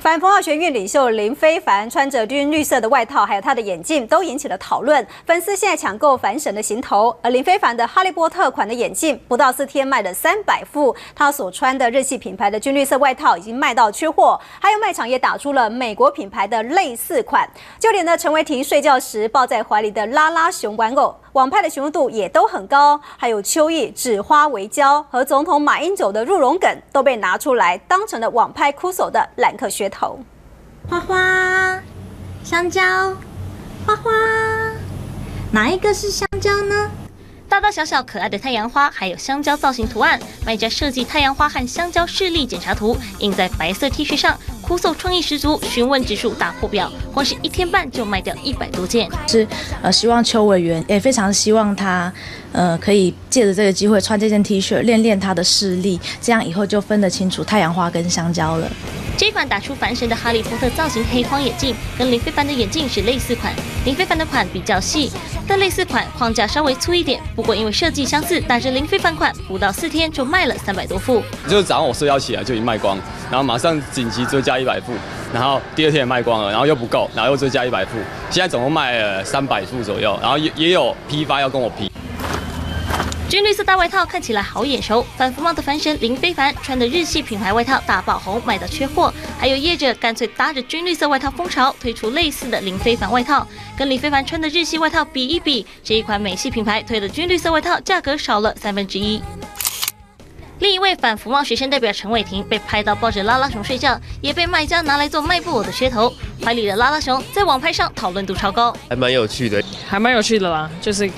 反风化学院领袖林非凡穿着军绿色的外套，还有他的眼镜，都引起了讨论。粉丝现在抢购反神的行头，而林非凡的哈利波特款的眼镜，不到四天卖了三百副。他所穿的日系品牌的军绿色外套已经卖到缺货，还有卖场也打出了美国品牌的类似款。就连呢陈伟霆睡觉时抱在怀里的拉拉熊玩偶，网拍的询问度也都很高。还有秋意纸花为胶和总统马英九的入荣梗，都被拿出来当成了网拍酷手的揽客噱。头，花花，香蕉，花花，哪一个是香蕉呢？大大小小可爱的太阳花，还有香蕉造型图案，卖家设计太阳花和香蕉视力检查图，印在白色 T 恤上，酷搜创意十足，询问指数打破表，光是一天半就卖掉一百多件。是呃，希望邱委员也非常希望他，呃，可以借着这个机会穿这件 T 恤，练练他的视力，这样以后就分得清楚太阳花跟香蕉了。这款打出凡神的哈利波特造型黑框眼镜，跟林非凡的眼镜是类似款。林非凡的款比较细，但类似款框架稍微粗一点。不过因为设计相似，打着林非凡款不到四天就卖了三百多副。就是早上我睡觉起来就已经卖光，然后马上紧急追加一百副，然后第二天也卖光了，然后又不够，然后又追加一百副，现在总共卖了三百副左右，然后也也有批发要跟我批。军绿色大外套看起来好眼熟，反服贸的凡神林非凡穿的日系品牌外套大爆红，卖到缺货。还有业者干脆搭着军绿色外套风潮，推出类似的林非凡外套，跟林非凡穿的日系外套比一比，这一款美系品牌推的军绿色外套价格少了三分之一。另一位反服贸学生代表陈伟霆被拍到抱着拉拉熊睡觉，也被卖家拿来做卖布偶的噱头，怀里的拉拉熊在网拍上讨论度超高，还蛮有趣的，还蛮有趣的啦，就是。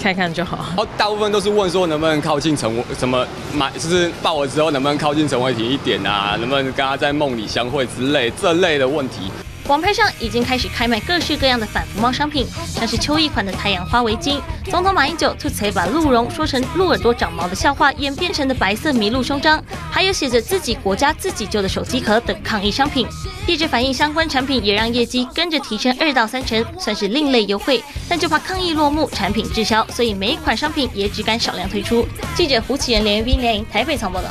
看看就好。哦，大部分都是问说能不能靠近陈什么买，就是抱了之后能不能靠近陈伟霆一点啊？能不能跟他在梦里相会之类这类的问题。网拍上已经开始开卖各式各样的反服贸商品，像是秋意款的太阳花围巾，总统马英九吐槽把鹿茸说成鹿耳朵长毛的笑话演变成的白色麋鹿胸章，还有写着自己国家自己救的手机壳等抗议商品。业者反映相关产品也让业绩跟着提升二到三成，算是另类优惠，但就怕抗议落幕，产品滞销，所以每一款商品也只敢少量推出。记者胡启源连 V 连台北场报道。